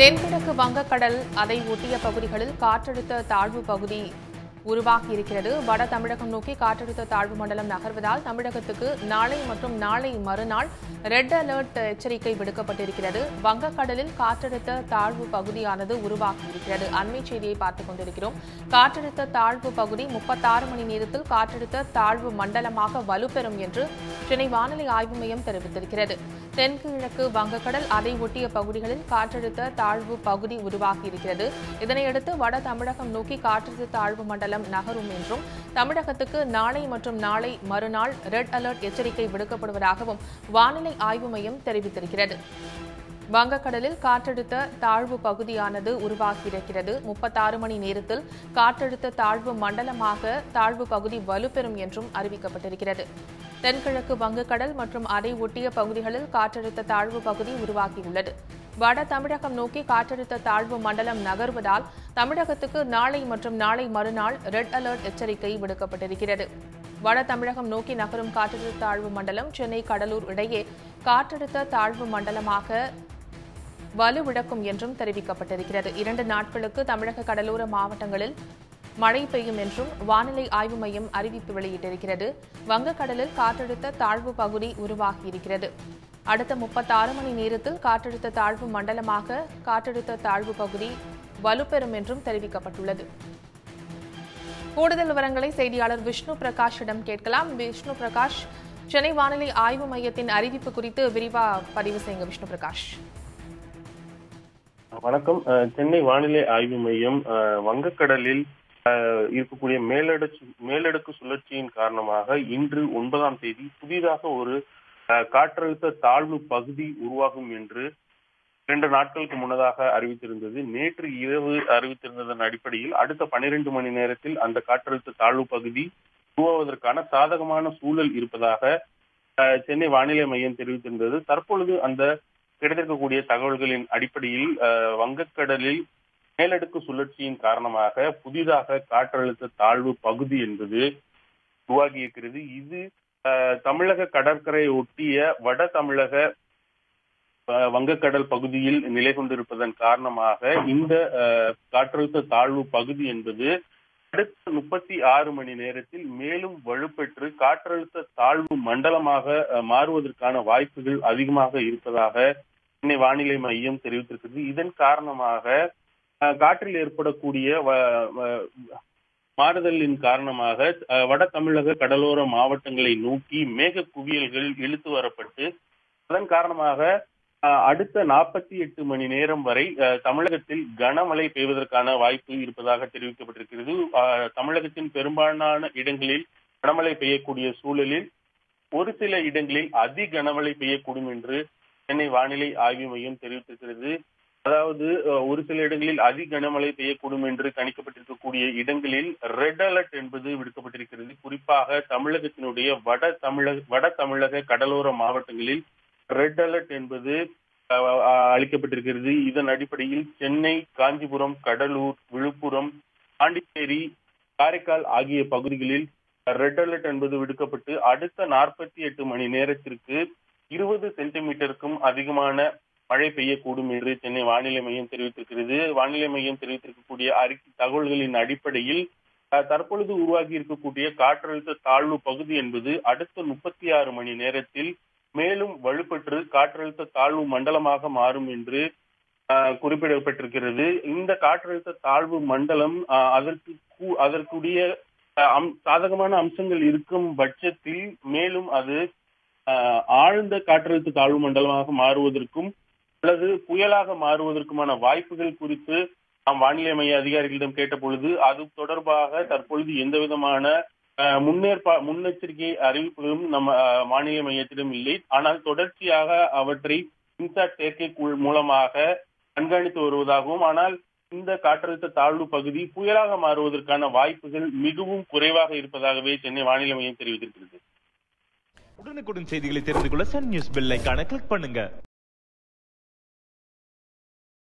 தென்கிழக்கு வங்கக்கடல் அதை ஒட்டிய பகுதிகளில் காற்றழுத்த தாழ்வு பகுதி உருவாகியிருக்கிறது. வட தமிழகம் நோக்கி காற்றழுத்த தாழ்வு மண்டலம் நகர்வதால் தமிழகத்துக்கு நாளை மற்றும் நாளை மறுநாள் ரெட் அலர்ட் எச்சரிக்கை விடுக்கப்பட்டிருக்கிறது. வங்கக்கடலில் காற்றழுத்த தாழ்வு பகுதியானது உருவாகியிருக்கிறது. அண்மை செய்தியை பார்த்துக் கொண்டிருக்கிறோம். காற்றழுத்த தாழ்வு பகுதி முப்பத்தாறு மணி நேரத்தில் காற்றழுத்த தாழ்வு மண்டலமாக வலுப்பெறும் என்று சென்னை வானிலை ஆய்வு மையம் தெரிவித்திருக்கிறது. தென்கிழக்கு வங்கக்கடல் அதை ஒட்டிய பகுதிகளில் காற்றழுத்த தாழ்வு பகுதி உருவாகியிருக்கிறது. இதனையடுத்து வட தமிழகம் நோக்கி காற்றழுத்த தாழ்வு மண்டலம் மண்டலம் நகரும் என்றும் தமிழகத்துக்கு நாளை மற்றும் நாளை மறுநாள் ரெட் அலர்ட் எச்சரிக்கை விடுக்கப்படுவதாகவும் வானிலை ஆய்வு மையம் தெரிவித்திருக்கிறது. வங்கக்கடலில் காற்றழுத்த தாழ்வு பகுதியானது உருவாகியிருக்கிறது. முப்பத்தாறு மணி நேரத்தில் காற்றழுத்த தாழ்வு மண்டலமாக தாழ்வு பகுதி வலுப்பெறும் என்றும் அறிவிக்கப்பட்டிருக்கிறது. தென்கிழக்கு வங்கக்கடல் மற்றும் அதை ஒட்டிய பகுதிகளில் காற்றழுத்த தாழ்வு பகுதி உருவாகியுள்ளது. வட தமிழகம் நோக்கி காற்றழுத்த தாழ்வு மண்டலம் நகர்வதால் தமிழகத்துக்கு நாளை மற்றும் நாளை மறுநாள் ரெட் அலர்ட் எச்சரிக்கை விடுக்கப்பட்டிருக்கிறது. வட தமிழகம் நோக்கி நகரும் காற்றழுத்த தாழ்வு மண்டலம் சென்னை கடலூர் இடையே காற்றழுத்த தாழ்வு மண்டலமாக வலுவிழக்கும் என்றும் தெரிவிக்கப்பட்டிருக்கிறது. இரண்டு நாட்களுக்கு தமிழக கடலோர மாவட்டங்களில் மழை பெய்யும் என்றும் வானிலை ஆய்வு மையம் அறிவிப்பு வெளியிட்டிருக்கிறது. வங்கக்கடலில் காற்றழுத்த தாழ்வு பகுதி உருவாகியிருக்கிறது. அடுத்த முப்பத்தாறு மணி நேரத்தில் காற்றழுத்த தாழ்வு மண்டலமாக காற்றழுத்த தாழ்வு பகுதி வலுப்பெறும் என்றும் தெரிவிக்கப்பட்டுள்ளது. கூடுதல் விவரங்களை செய்தியாளர் விஷ்ணு பிரகாஷிடம் கேட்கலாம். விஷ்ணு பிரகாஷ் சென்னை வானிலை ஆய்வு மையத்தின் அறிவிப்பு குறித்து விரிவா பதிவு செய்யுங்க விஷ்ணு பிரகாஷ். வணக்கம். அஹ், சென்னை வானிலை ஆய்வு மையம் அஹ், வங்கக்கடலில் அஹ், இருக்கக்கூடிய மேலடுக்கு மேலடுக்கு சுழற்சியின் காரணமாக இன்று ஒன்பதாம் தேதி புதிதாக ஒரு காற்றழுத்த தாழ்வு பகுதி உருவாகும் என்று இரண்டு நாட்களுக்கு முன்னதாக அறிவித்திருந்தது. நேற்று இரவு அறிவித்திருந்ததன் அடிப்படையில் அடுத்த பனிரெண்டு மணி நேரத்தில் அந்த காற்றழுத்த தாழ்வு பகுதி உருவாவதற்கான சாதகமான சூழல் இருப்பதாக சென்னை வானிலை மையம் தெரிவித்திருந்தது. தற்பொழுது அந்த கிடைத்திருக்கக்கூடிய தகவல்களின் அடிப்படையில் வங்கக்கடலில் மேலடுக்கு சுழற்சியின் காரணமாக புதிதாக காற்றழுத்த தாழ்வு பகுதி என்பது உருவாகி இருக்கிறது இது தமிழக கடற்கரை ஒட்டிய வட தமிழக வங்கக்கடல் பகுதியில் நிலை கொண்டிருப்பதன் காரணமாக இந்த காற்றழுத்த தாழ்வு பகுதி என்பது அடுத்த முப்பத்தி ஆறு மணி நேரத்தில் மேலும் வலுப்பெற்று காற்றழுத்த தாழ்வு மண்டலமாக மாறுவதற்கான வாய்ப்புகள் அதிகமாக இருப்பதாக சென்னை வானிலை மையம் தெரிவித்திருக்கிறது. இதன் காரணமாக காற்றில் ஏற்படக்கூடிய மாறுதலின் காரணமாக வட தமிழக கடலோர மாவட்டங்களை நோக்கி மேக குவியல்கள் இழுத்து வரப்பட்டு அதன் காரணமாக அடுத்த நாற்பத்தி எட்டு மணி நேரம் வரை தமிழகத்தில் கனமழை பெய்வதற்கான வாய்ப்பு இருப்பதாக தெரிவிக்கப்பட்டிருக்கிறது. தமிழகத்தின் பெரும்பாலான இடங்களில் கனமழை பெய்யக்கூடிய சூழலில் ஒரு சில இடங்களில் அதி கனமழை பெய்யக்கூடும் என்று சென்னை வானிலை ஆய்வு மையம் தெரிவித்திருக்கிறது. அதாவது ஒரு சில இடங்களில் அதி கனமழை பெய்யக்கூடும் என்று கணிக்கப்பட்டிருக்கக்கூடிய இடங்களில் ரெட் அலர்ட் என்பது விடுக்கப்பட்டிருக்கிறது. குறிப்பாக தமிழகத்தினுடைய வட தமிழக வட தமிழக கடலோர மாவட்டங்களில் ரெட் அலர்ட் என்பது அளிக்கப்பட்டிருக்கிறது. இதன் அடிப்படையில் சென்னை காஞ்சிபுரம் கடலூர் விழுப்புரம் பாண்டிச்சேரி காரைக்கால் ஆகிய பகுதிகளில் ரெட் அலர்ட் என்பது விடுக்கப்பட்டு அடுத்த நாற்பத்தி எட்டு மணி நேரத்திற்கு இருபது சென்டிமீட்டருக்கும் அதிகமான மழை பெய்யக்கூடும் என்று சென்னை வானிலை மையம் தெரிவித்திருக்கிறது. வானிலை மையம் தெரிவித்திருக்கக்கூடிய அறிக்கை தகவல்களின் அடிப்படையில் தற்பொழுது உருவாகி இருக்கக்கூடிய காற்றழுத்த தாழ்வு பகுதி என்பது அடுத்த முப்பத்தி ஆறு மணி நேரத்தில் மேலும் வலுப்பெற்று காற்றழுத்த தாழ்வு மண்டலமாக மாறும் என்று குறிப்பிடப்பட்டிருக்கிறது. இந்த காற்றழுத்த தாழ்வு மண்டலம் அஹ், அதற்கு அதற்குடைய அதற்குரிய அஹ், அம்- சாதகமான அம்சங்கள் இருக்கும் பட்சத்தில் மேலும் அது ஆழ்ந்த காற்றழுத்த தாழ்வு மண்டலமாக மாறுவதற்கும் அல்லது புயலாக மாறுவதற்குமான வாய்ப்புகள் குறித்து நாம் வானிலை மைய அதிகாரிகளிடம் கேட்ட பொழுது அது தொடர்பாக தற்பொழுது எந்த விதமான முன்னேற்பா முன்னெச்சரிக்கை அறிவிப்புகளும் நம்ம மாநில வானிலை மையத்திடம் இல்லை. ஆனால் தொடர்ச்சியாக அவற்றை மின்சார் செயற்கைக்குள் மூலமாக கண்காணித்து வருவதாகவும் ஆனால் இந்த காற்றழுத்த தாழ்வு பகுதி புயலாக மாறுவதற்கான வாய்ப்புகள் மிகவும் குறைவாக இருப்பதாகவே சென்னை வானிலை மையம் தெரிவித்திருக்கிறது. உடனுக்குடன் செய்திகளை தெரிந்து கொள்ள சன் நியூஸ் பெல் கிளிக் பண்ணுங்க.